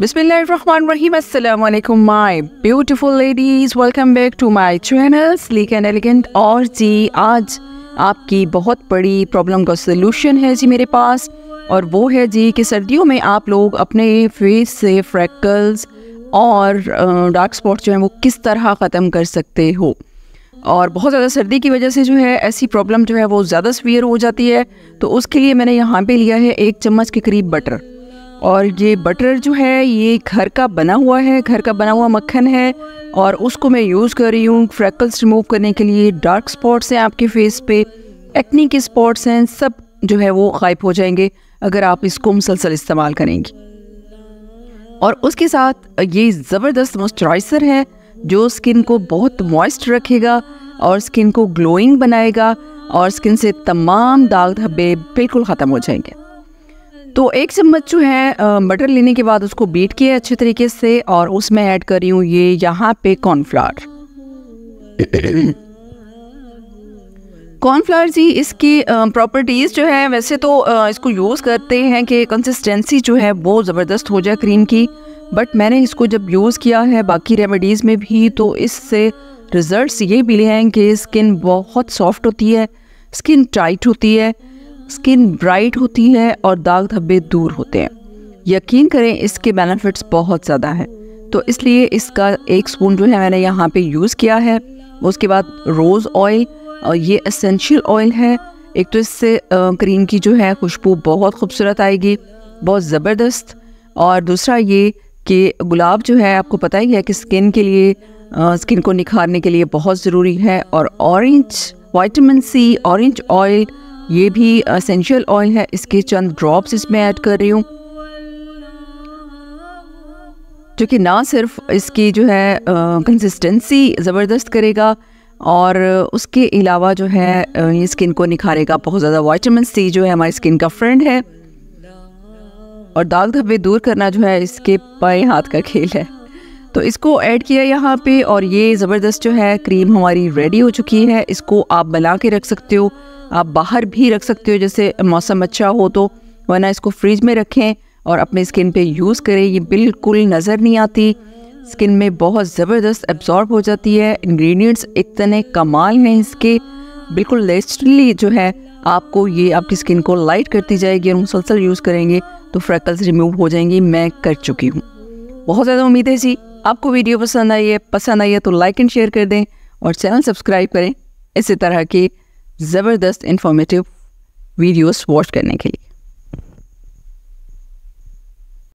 Bismillahirrahmanirrahim. Assalamu alaikum my beautiful ladies. Welcome back to my channel Sleek and और जी, आज आपकी बहुत बड़ी प्रॉब्लम का सोल्यूशन है जी मेरे पास। और वो है जी कि सर्दियों में आप लोग अपने फेस से फ्रैकल्स और डार्क स्पॉट जो है वो किस तरह ख़त्म कर सकते हो। और बहुत ज़्यादा सर्दी की वजह से जो है ऐसी प्रॉब्लम जो है वो ज़्यादा सवियर हो जाती है। तो उसके लिए मैंने यहाँ पे लिया है एक चम्मच के करीब बटर और ये बटर जो है, ये घर का बना हुआ है, घर का बना हुआ मक्खन है और उसको मैं यूज़ कर रही हूँ फ्रैकल्स रिमूव करने के लिए। डार्क स्पॉट्स हैं आपके फेस पे एक्नी के स्पॉट्स हैं, सब जो है वो गायब हो जाएँगे अगर आप इसको मुसलसल इस्तेमाल करेंगी। और उसके साथ ये ज़बरदस्त मॉइस्चराइज़र है जो स्किन को बहुत मॉइस्ट रखेगा और स्किन को ग्लोइंग बनाएगा और स्किन से तमाम दाग धब्बे बिल्कुल ख़त्म हो जाएँगे। तो एक चम्मच जो है बटर लेने के बाद उसको बीट किया अच्छे तरीके से और उसमें ऐड कर रही हूँ ये यहाँ पे कॉर्नफ्लावर कॉर्नफ्लावर जी, इसकी प्रॉपर्टीज़ जो है, वैसे तो इसको यूज़ करते हैं कि कंसिस्टेंसी जो है वो ज़बरदस्त हो जाए क्रीम की बट मैंने इसको जब यूज़ किया है बाकी रेमेडीज़ में भी तो इससे रिज़ल्ट्स ये मिले हैं कि स्किन बहुत सॉफ्ट होती है स्किन टाइट होती है स्किन ब्राइट होती है और दाग धब्बे दूर होते हैं। यकीन करें, इसके बेनिफिट्स बहुत ज़्यादा हैं। तो इसलिए इसका एक स्पून जो है मैंने यहाँ पे यूज़ किया है। उसके बाद रोज़ ऑयल और ये एसेंशियल ऑयल है। एक तो इससे क्रीम की जो है खुशबू बहुत खूबसूरत आएगी, बहुत ज़बरदस्त। और दूसरा ये कि गुलाब जो है, आपको पता ही है कि स्किन के लिए स्किन को निखारने के लिए बहुत ज़रूरी है। और orange vitamin C orange oil ये भी असेंशियल ऑयल है, इसके चंद ड्रॉप्स इसमें ऐड कर रही हूँ। जो कि ना सिर्फ़ इसकी जो है कंसिस्टेंसी ज़बरदस्त करेगा और उसके अलावा जो है ये स्किन को निखारेगा। बहुत ज़्यादा वाइटामिन सी जो है हमारी स्किन का फ्रेंड है। और दाग धब्बे दूर करना जो है, इसके पाए हाथ का खेल है। तो इसको ऐड किया यहाँ पे और ये ज़बरदस्त जो है क्रीम हमारी रेडी हो चुकी है। इसको आप बना के रख सकते हो। आप बाहर भी रख सकते हो, जैसे मौसम अच्छा हो तो। वरना इसको फ्रिज में रखें और अपने स्किन पे यूज़ करें। ये बिल्कुल नज़र नहीं आती। स्किन में बहुत ज़बरदस्त एब्जॉर्ब हो जाती है। इंग्रेडिएंट्स इतने कमाल हैं इसके। बिल्कुल नेचुरली जो है, आपको ये आपकी स्किन को लाइट करती जाएगी और मुसलसल यूज़ करेंगे तो फ्रैकल्स रिमूव हो जाएँगी। मैं कर चुकी हूँ। बहुत ज़्यादा उम्मीद है जी। आपको वीडियो पसंद आई है, पसंद आई है तो लाइक एंड शेयर कर दें और चैनल सब्सक्राइब करें। इसी तरह की ज़बरदस्त इन्फॉर्मेटिव वीडियोस वॉच करने के लिए।